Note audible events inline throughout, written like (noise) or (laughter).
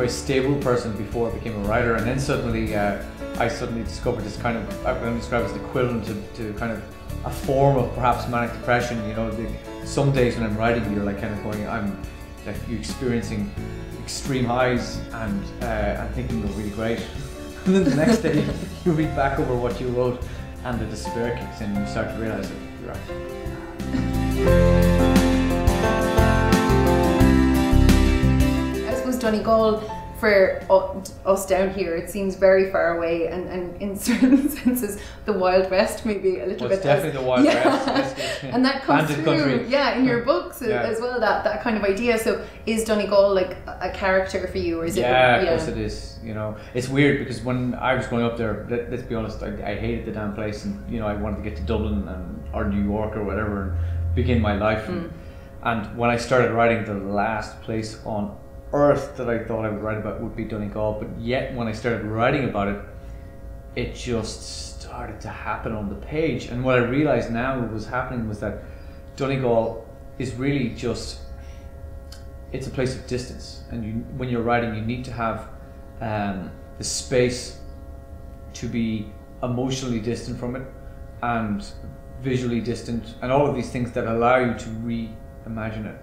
very stable person before I became a writer, and then suddenly uh, I suddenly discovered this kind of I'm going describe as the equivalent to, to kind of a form of perhaps manic depression. You know, the, some days when I'm writing, you're like kind of going, I'm like you're experiencing extreme highs and uh, and thinking you're really great, (laughs) and then the next day (laughs) you read back over what you wrote, and the despair kicks in, and you start to realize that you're actually. I suppose Donegal, for us down here, it seems very far away, and, and in (laughs) certain senses, the Wild West maybe a little Well, it's bit. as- definitely the Wild yeah. West, yeah. (laughs) and that comes through, country. yeah, in your books Yeah. as well. That that kind of idea. So, is Donegal like a character for you, or is it? yeah, of course it is. You know, it's weird because when I was growing up there, let, let's be honest, I, I hated the damn place, and you know, I wanted to get to Dublin and or New York or whatever and begin my life. And, and when I started writing, the last place on earth that I thought I would write about would be Donegal. But yet, when I started writing about it, it just started to happen on the page. And what I realized now was happening was that Donegal is really just it's a place of distance, and you when you're writing, you need to have um, the space to be emotionally distant from it and visually distant, and all of these things that allow you to reimagine it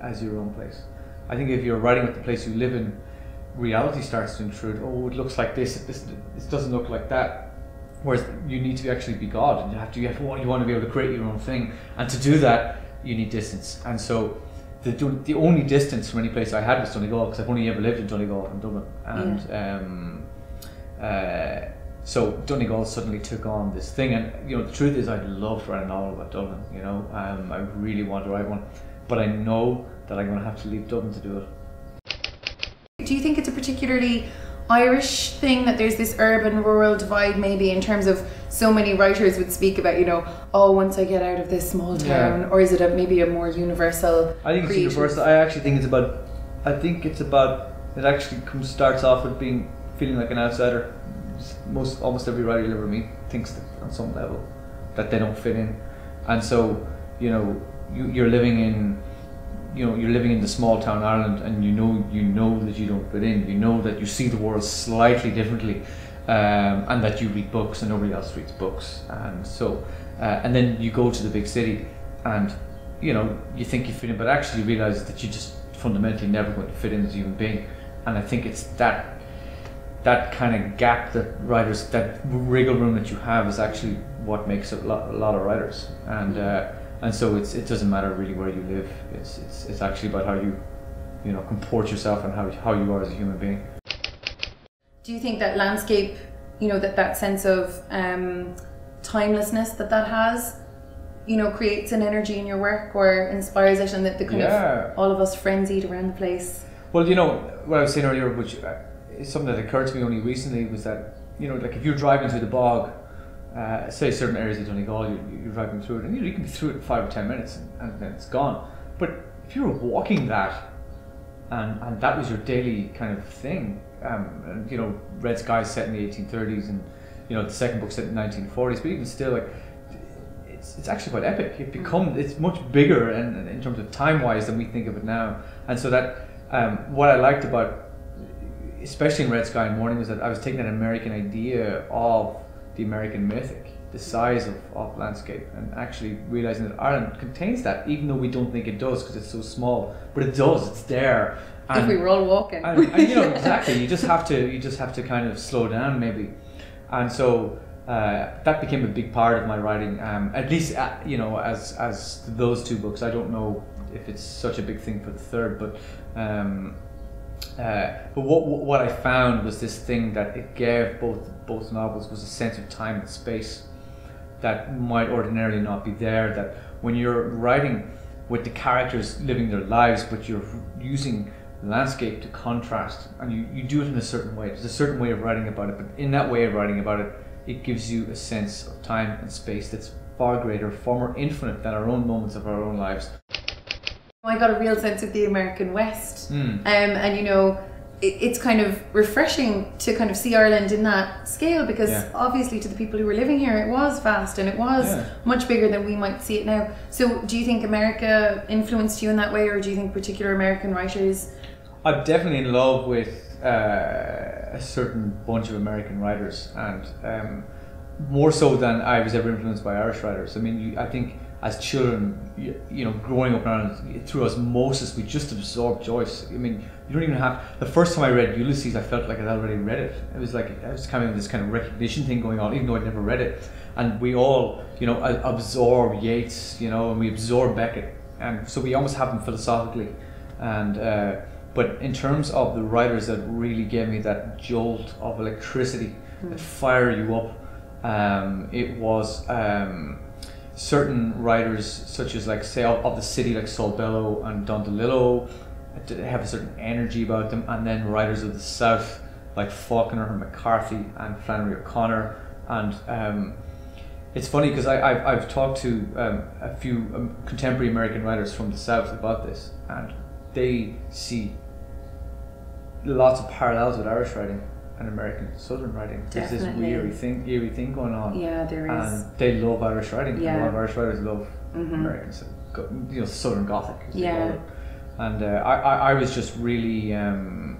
as your own place. I think if you're writing at the place you live in, reality starts to intrude. Oh, it looks like this. This this doesn't look like that. Whereas you need to actually be God, and you have to you, have, you want to be able to create your own thing, and to do that, you need distance. And so, the the only distance from any place I had was Donegal because I've only ever lived in Donegal and Dublin, and um, uh, so Donegal suddenly took on this thing. And you know, the truth is, I'd love to write a novel about Dublin. You know, um, I really want to write one, but I know that I'm going to have to leave Dublin to do it. Do you think it's a particularly Irish thing that there's this urban rural divide, maybe in terms of so many writers would speak about, you know, oh, once I get out of this small town, Yeah. or is it a, maybe a more universal? I think it's universal. I actually think it's about. I think it's about. It actually comes starts off with being feeling like an outsider. Most almost every writer you'll ever meet thinks that on some level that they don't fit in, and so you know you, you're living in. You know, you're living in the small town Ireland, and you know you know that you don't fit in. You know that you see the world slightly differently, um, and that you read books and nobody else reads books. And so, uh, and then you go to the big city, and you know you think you fit in, but actually you realize that you just fundamentally never going to fit in as a human being. And I think it's that that kind of gap that writers, that wriggle room that you have, is actually what makes a lot, a lot of writers. And uh, and so it's it doesn't matter really where you live. It's it's it's actually about how you you know comport yourself and how how you are as a human being. Do you think that landscape, you know, that that sense of um, timelessness that that has, you know, creates an energy in your work or inspires it, and that the kind Yeah. of all of us frenzied around the place? Well, you know what I was saying earlier, which uh, is something that occurred to me only recently, was that you know, like if you're driving through the bog, uh, say certain areas of Donegal, you, you're driving through it, and you, know, you can be through it in five or ten minutes, and, and then it's gone. But if you were walking that, and and that was your daily kind of thing, um, and you know, Red Sky set in the 1830s, and you know, the second book set in the 1940s, but even still, like it's, it's actually quite epic. It become it's much bigger and in terms of time wise than we think of it now. And so that um, what I liked about, especially in Red Sky in Morning, was that I was taking an American idea of the American mythic, the size of, of landscape, and actually realizing that Ireland contains that, even though we don't think it does because it's so small, but it does. It's there. if we were all walking. and, and you know exactly you just have to you just have to kind of slow down maybe and so uh, that became a big part of my writing um, at least uh, you know as as those two books I don't know if it's such a big thing for the third but um, uh, but what what I found was this thing that it gave both both novels was a sense of time and space that might ordinarily not be there. That when you're writing with the characters living their lives, but you're using landscape to contrast, and you, you do it in a certain way. There's a certain way of writing about it, but in that way of writing about it, it gives you a sense of time and space that's far greater, far more infinite than our own moments of our own lives. I got a real sense of the American West. Mm. Um, and you know, it, it's kind of refreshing to kind of see Ireland in that scale because Yeah. obviously to the people who were living here, it was vast and it was Yeah. much bigger than we might see it now. So, do you think America influenced you in that way, or do you think particular American writers? I'm definitely in love with uh, a certain bunch of American writers, and um, more so than I was ever influenced by Irish writers. I mean, you, I think as children, you, you, know, growing up around, through osmosis, we just absorbed Joyce. I mean, you don't even have. The first time I read Ulysses, I felt like I'd already read it. It was like I was kind of this kind of recognition thing going on, even though I'd never read it. And we all, you know, absorb Yeats, you know, and we absorb Beckett, and so we almost have them philosophically. And uh, but in terms of the writers that really gave me that jolt of electricity mm. that fire you up, um, it was. Um, certain writers, such as like say of, of the city, like Saul Bellow and Don DeLillo, have a certain energy about them, and then writers of the South, like Faulkner and McCarthy and Flannery O'Connor, and um, it's funny because I've, I've talked to um, a few um, contemporary American writers from the South about this, and they see lots of parallels with Irish writing an American Southern writing. There's this weird thing, eerie thing going on. Yeah, there is. And they love Irish writing. Yeah. a lot of Irish writers love mm-hmm. Americans, you know, Southern Gothic. yeah. And uh, I, I, I was just really. Um,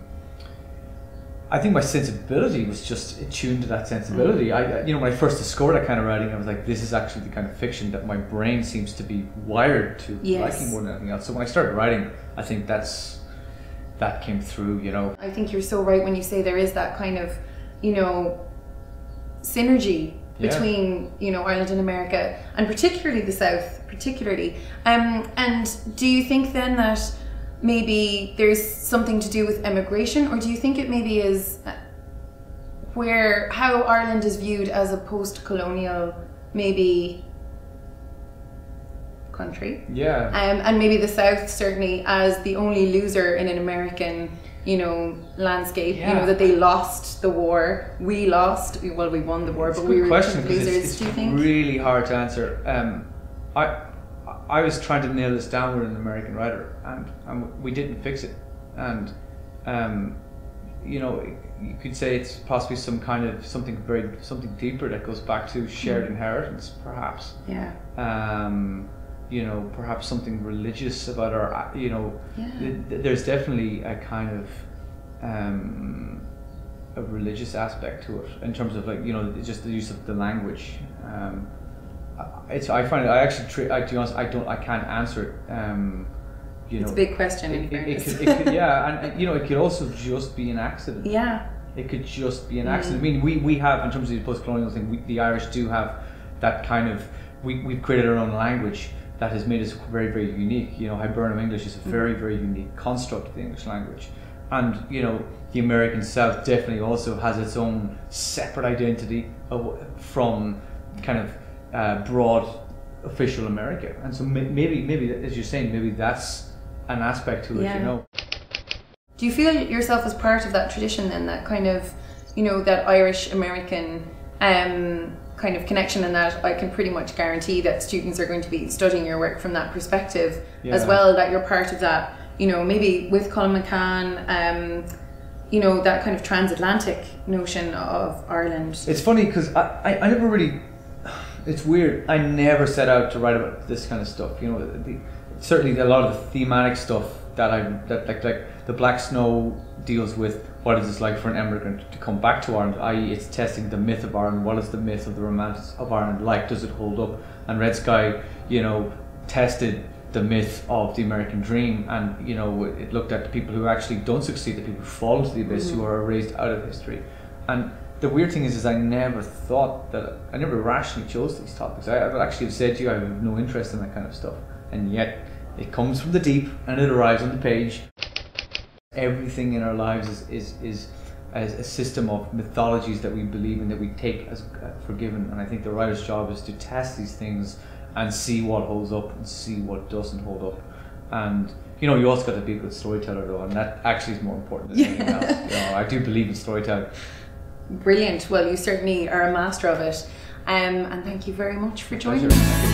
I think my sensibility was just attuned to that sensibility. Mm. I, you know, when I first discovered that kind of writing, I was like, this is actually the kind of fiction that my brain seems to be wired to yes. liking more than anything else. So when I started writing, I think that's that came through, you know. I think you're so right when you say there is that kind of, you know, synergy yeah. between you know Ireland and America, and particularly the South, particularly. Um, and do you think then that maybe there's something to do with immigration, or do you think it maybe is uh, where how Ireland is viewed as a post-colonial maybe country. Yeah. Um, and maybe the South certainly as the only loser in an American, you know, landscape. Yeah. You know that they lost the war. We lost. Well, we won the war, it's but we were question, losers. It's, it's do you think? Really hard to answer. Um, I I was trying to nail this down with an American writer, and, and we didn't fix it. And um, you know, you could say it's possibly some kind of something very something deeper that goes back to shared mm. inheritance, perhaps. Yeah. Um, you know, perhaps something religious about our, you know, yeah. th- there's definitely a kind of um, a religious aspect to it in terms of like, you know, just the use of the language. Um, it's I find it, I actually, tra- I, to be honest, I don't, I can't answer it. Um, you know, it's a big question. It, it, it, could, it could, yeah, (laughs) and you know, it could also just be an accident. Yeah. It could just be an accident. Mm. I mean, we, we have in terms of the post-colonial thing, we, the Irish do have that kind of we we've created our own language that has made us very, very unique. You know, Hibernian English is a very, mm-hmm. very unique construct of the English language. And, you know, the American South definitely also has its own separate identity from kind of uh, broad official America. And so maybe, maybe, as you're saying, maybe that's an aspect to it, yeah. you know. Do you feel yourself as part of that tradition then, that kind of, you know, that Irish American um, kind of connection in that I can pretty much guarantee that students are going to be studying your work from that perspective yeah. as well, that you're part of that, you know, maybe with Colum McCann, um, you know, that kind of transatlantic notion of Ireland. It's funny because I, I, I, never really, it's weird, I never set out to write about this kind of stuff, you know, the, certainly a lot of the thematic stuff that I, that like, like the Black Snow deals with what is it like for an immigrant to come back to Ireland, i.e., it's testing the myth of Ireland. What is the myth of the romance of Ireland like? Does it hold up? And Red Sky, you know, tested the myth of the American dream, and you know, it looked at the people who actually don't succeed, the people who fall into the abyss, mm-hmm. who are erased out of history. And the weird thing is, is I never thought that I never rationally chose these topics. I, I actually have said to you, I have no interest in that kind of stuff, and yet it comes from the deep and it arrives on the page everything in our lives is is, is as a system of mythologies that we believe in that we take as uh, forgiven and i think the writer's job is to test these things and see what holds up and see what doesn't hold up. And you know you also got to be a good storyteller though and that actually is more important than anything else. You know, i do believe in storytelling. Brilliant. Well you certainly are a master of it. Um, and thank you very much for joining us